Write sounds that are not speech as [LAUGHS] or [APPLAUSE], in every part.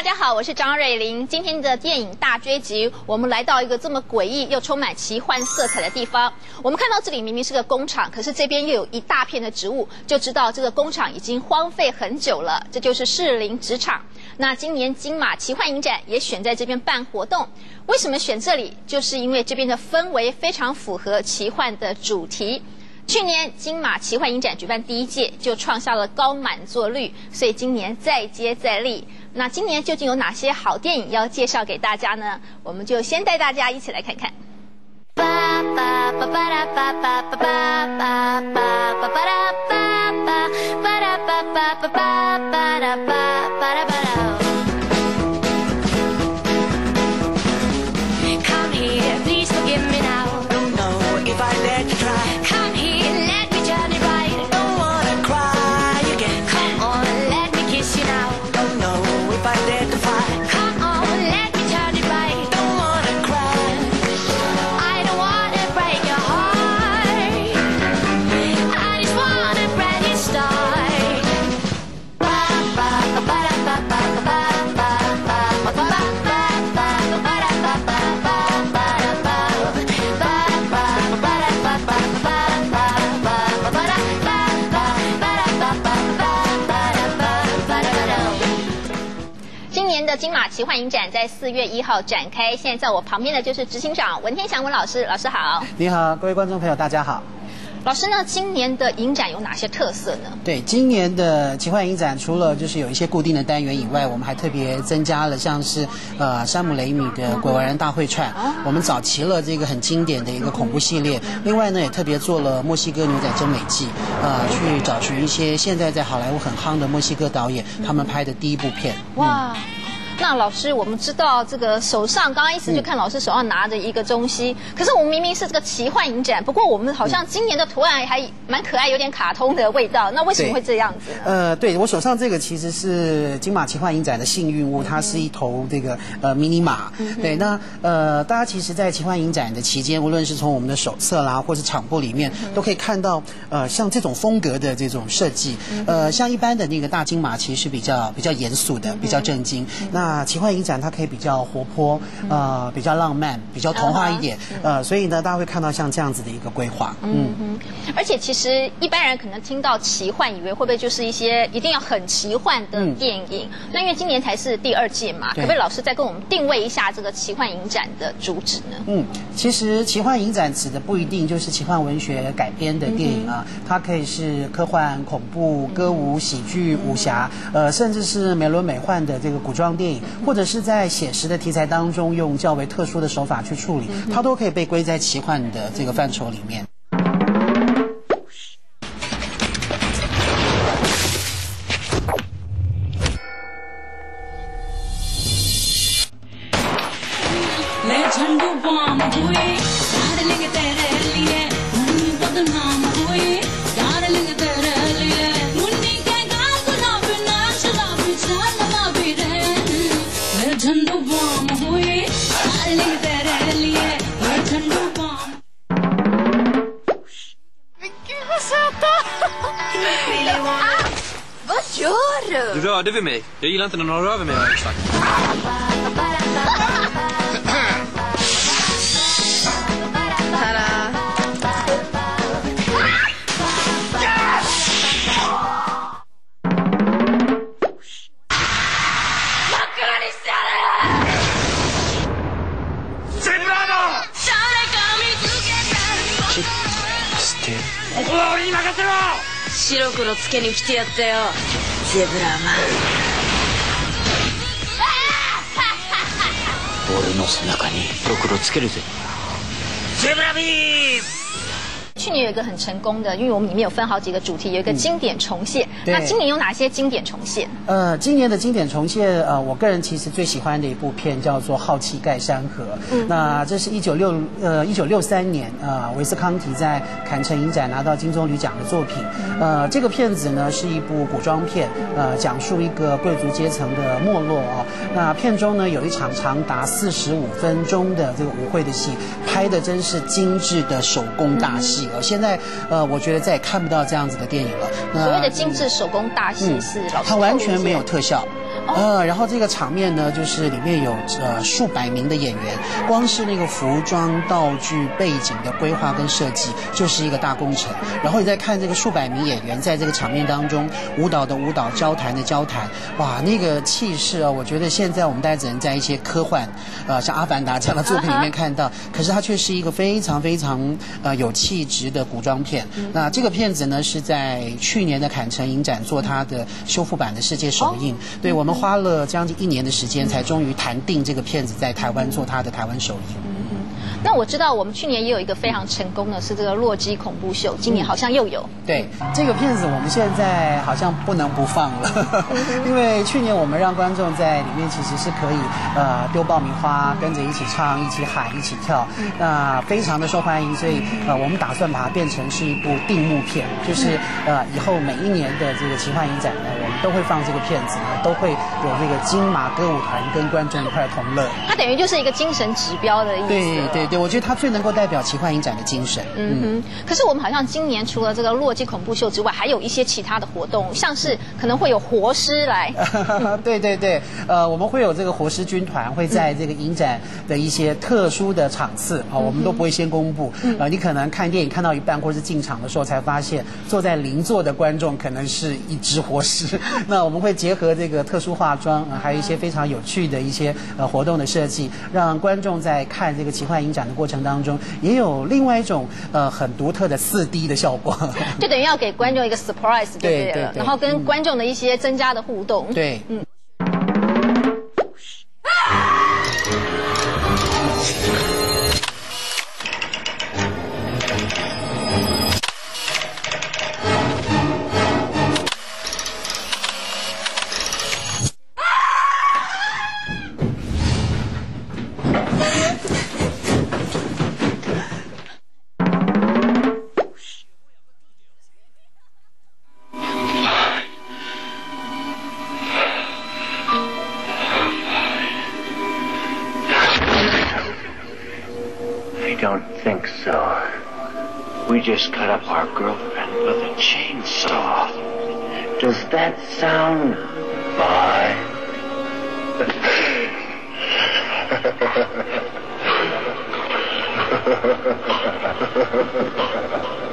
大家好，我是张瑞玲。今天的电影大追击，我们来到一个这么诡异又充满奇幻色彩的地方。我们看到这里明明是个工厂，可是这边又有一大片的植物，就知道这个工厂已经荒废很久了。这就是士林纸厂。那今年金马奇幻影展也选在这边办活动，为什么选这里？就是因为这边的氛围非常符合奇幻的主题。去年金马奇幻影展举办第一届就创下了高满座率，所以今年再接再厉。那今年究竟有哪些好电影要介绍给大家呢？我们就先带大家一起来看看。金马奇幻影展在四月一号展开，现在在我旁边的就是执行长文天祥文老师，老师好。你好，各位观众朋友，大家好。老师呢，今年的影展有哪些特色呢？对，今年的奇幻影展除了就是有一些固定的单元以外，我们还特别增加了像是呃山姆雷米的《鬼玩人大会串》，我们找齐了这个很经典的一个恐怖系列。另外呢，也特别做了墨西哥牛仔真美记，呃，去找寻一些现在在好莱坞很夯的墨西哥导演他们拍的第一部片。哇。那老师，我们知道这个手上刚刚一直就看老师手上拿着一个东西，可是我们明明是这个奇幻影展，不过我们好像今年的图案还蛮可爱，有点卡通的味道。那为什么会这样子？呃，对我手上这个其实是金马奇幻影展的幸运物，它是一头这个呃迷你马。对，那呃大家其实，在奇幻影展的期间，无论是从我们的手册啦，或是场部里面，都可以看到呃像这种风格的这种设计。呃，像一般的那个大金马，其实是比较比较严肃的，比较震惊。那那奇幻影展它可以比较活泼，呃，比较浪漫，比较童话一点，呃，所以呢，大家会看到像这样子的一个规划，嗯嗯。而且其实一般人可能听到奇幻，以为会不会就是一些一定要很奇幻的电影？那因为今年才是第二届嘛，可不可以老师再跟我们定位一下这个奇幻影展的主旨呢？嗯，其实奇幻影展指的不一定就是奇幻文学改编的电影啊，它可以是科幻、恐怖、歌舞、喜剧、武侠，呃，甚至是美轮美奂的这个古装电影。或者是在写实的题材当中用较为特殊的手法去处理，它都可以被归在奇幻的这个范畴里面。gör du? Du rörde vid mig. Jag gillar inte när någon rör vid mig. Ja, exakt. 切って捨てるここは俺に任せろ白黒つけに来てやったよジェブラは。俺の背中にドクロつけるぜ。ジェブラビーム去年有一个很成功的，因为我们里面有分好几个主题，有一个经典重现。那今年有哪些经典重现？呃，今年的经典重现，呃，我个人其实最喜欢的一部片叫做《好奇盖山河》。嗯，那这是一九六呃一九六三年呃维斯康提在坎城影展拿到金棕榈奖的作品。呃，这个片子呢是一部古装片，呃，讲述一个贵族阶层的没落哦。那片中呢有一场长达四十五分钟的这个舞会的戏，拍的真是精致的手工大戏。现在，呃，我觉得再也看不到这样子的电影了。所谓的精致手工大戏是它完全没有特效。呃，然后这个场面呢，就是里面有呃数百名的演员，光是那个服装、道具、背景的规划跟设计，就是一个大工程。然后你再看这个数百名演员在这个场面当中，舞蹈的舞蹈，交谈的交谈，哇，那个气势啊，我觉得现在我们大家只能在一些科幻，呃，像《阿凡达》这样的作品里面看到，可是它却是一个非常非常呃有气质的古装片。那这个片子呢，是在去年的坎城影展做它的修复版的世界首映。对我们花了将近一年的时间，才终于谈定这个片子在台湾做他的台湾首映。那我知道我们去年也有一个非常成功的是这个《洛基恐怖秀》，今年好像又有。对这个片子，我们现在好像不能不放了，[LAUGHS] 因为去年我们让观众在里面其实是可以呃丢爆米花，跟着一起唱、一起喊、一起跳，那非常的受欢迎，所以呃我们打算把它变成是一部定目片，就是呃以后每一年的这个奇幻影展呢，我们都会放这个片子，都会有这个金马歌舞团跟观众一块同乐。它等于就是一个精神指标的意思。对对。对，我觉得它最能够代表奇幻影展的精神。嗯哼。可是我们好像今年除了这个洛基恐怖秀之外，还有一些其他的活动，像是可能会有活尸来。[LAUGHS] 对对对，呃，我们会有这个活尸军团会在这个影展的一些特殊的场次啊，我们都不会先公布。呃，你可能看电影看到一半，或者是进场的时候才发现，坐在邻座的观众可能是一只活尸。[LAUGHS] 那我们会结合这个特殊化妆，还有一些非常有趣的一些呃活动的设计，让观众在看这个奇幻影展。的过程当中，也有另外一种呃很独特的四 D 的效果，[LAUGHS] 就等于要给观众一个 surprise，对对？然后跟观众的一些增加的互动，对，嗯。That sound [LAUGHS]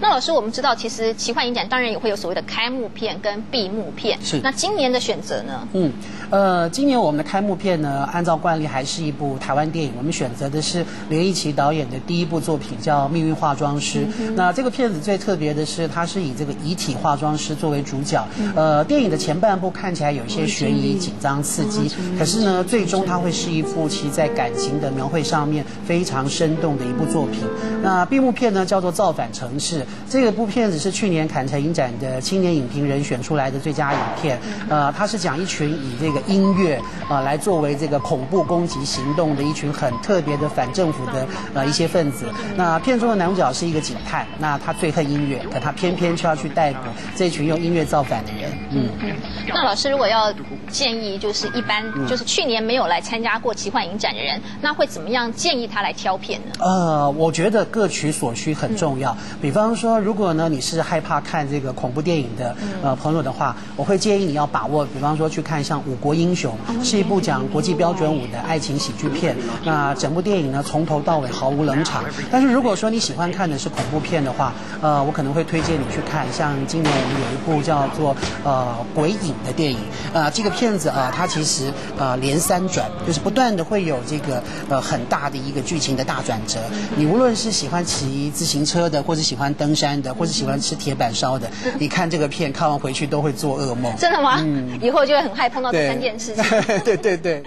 fine? 我们知道，其实奇幻影展当然也会有所谓的开幕片跟闭幕片。是。那今年的选择呢？嗯，呃，今年我们的开幕片呢，按照惯例还是一部台湾电影。我们选择的是连奕琦导演的第一部作品，叫《命运化妆师》。那这个片子最特别的是，它是以这个遗体化妆师作为主角。呃，电影的前半部看起来有一些悬疑、紧张、刺激，可是呢，最终它会是一部其在感情的描绘上面非常生动的一部作品。那闭幕片呢，叫做《造反城市》。这个部片子是去年坎城影展的青年影评人选出来的最佳影片。呃，它是讲一群以这个音乐啊来作为这个恐怖攻击行动的一群很特别的反政府的呃一些分子。那片中的男主角是一个警探，那他最恨音乐，可他偏偏却要去逮捕这群用音乐造反的人。嗯嗯。那老师如果要建议，就是一般就是去年没有来参加过奇幻影展的人，那会怎么样建议他来挑片呢？呃，我觉得各取所需很重要。比方说，如果呢你是害怕看这个恐怖电影的呃朋友的话，我会建议你要把握，比方说去看像《五国英雄》，是一部讲国际标准舞的爱情喜剧片。那整部电影呢从头到尾毫无冷场。但是如果说你喜欢看的是恐怖片的话，呃，我可能会推荐你去看像今年我们有一部叫做呃《鬼影》的电影。呃，这个片子啊，它其实呃连三转，就是不断的会有这个呃很大的一个剧情的大转折。你无论是喜欢骑自行车的，或者喜欢登山的，或者喜欢吃铁板烧的，你看这个片看完回去都会做噩梦。真的吗？嗯，以后就会很害碰到件事情。[LAUGHS] 对对对。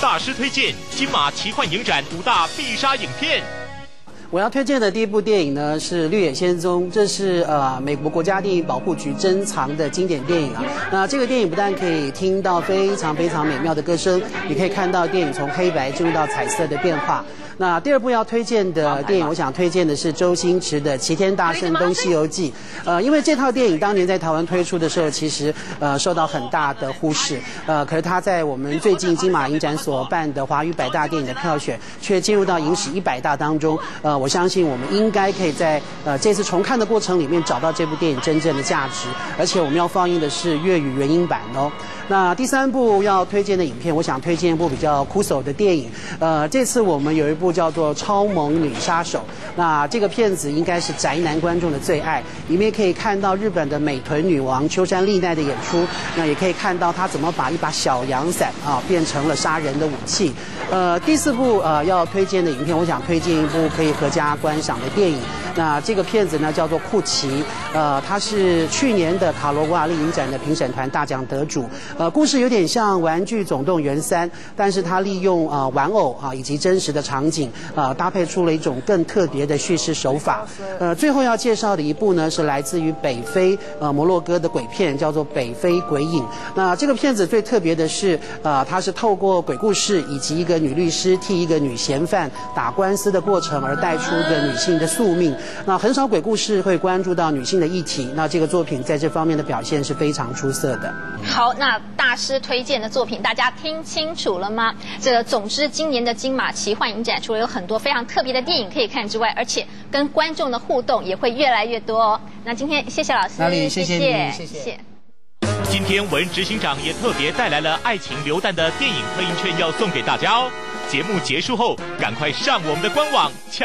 大师推荐金马奇幻影展五大必杀影片。我要推荐的第一部电影呢是《绿野仙踪》，这是呃美国国家电影保护局珍藏的经典电影啊。那这个电影不但可以听到非常非常美妙的歌声，也可以看到电影从黑白进入到彩色的变化。那第二部要推荐的电影，我想推荐的是周星驰的《齐天大圣东西游记》。呃，因为这套电影当年在台湾推出的时候，其实呃受到很大的忽视。呃，可是它在我们最近金马影展所办的华语百大电影的票选，却进入到影史一百大当中。呃，我相信我们应该可以在呃这次重看的过程里面找到这部电影真正的价值。而且我们要放映的是粤语原音版哦。那第三部要推荐的影片，我想推荐一部比较酷手的电影。呃，这次我们有一部叫做《超萌女杀手》。那这个片子应该是宅男观众的最爱，里面可以看到日本的美臀女王秋山丽奈的演出。那也可以看到她怎么把一把小阳伞啊变成了杀人的武器。呃，第四部呃要推荐的影片，我想推荐一部可以和家观赏的电影。那这个片子呢叫做《库奇》，呃，它是去年的卡罗瓦利影展的评审团大奖得主。呃，故事有点像《玩具总动员三》，但是它利用啊玩偶啊以及真实的场景啊搭配出了一种更特别的叙事手法。呃，最后要介绍的一部呢是来自于北非呃摩洛哥的鬼片，叫做《北非鬼影》。那这个片子最特别的是，呃，它是透过鬼故事以及一个女律师替一个女嫌犯打官司的过程而带出的女性的宿命。那很少鬼故事会关注到女性的议题，那这个作品在这方面的表现是非常出色的。好，那大师推荐的作品，大家听清楚了吗？这总之，今年的金马奇幻影展除了有很多非常特别的电影可以看之外，而且跟观众的互动也会越来越多哦。那今天谢谢老师，哪里谢谢你谢谢。今天文执行长也特别带来了《爱情流弹》的电影特映券要送给大家哦。节目结束后，赶快上我们的官网抢。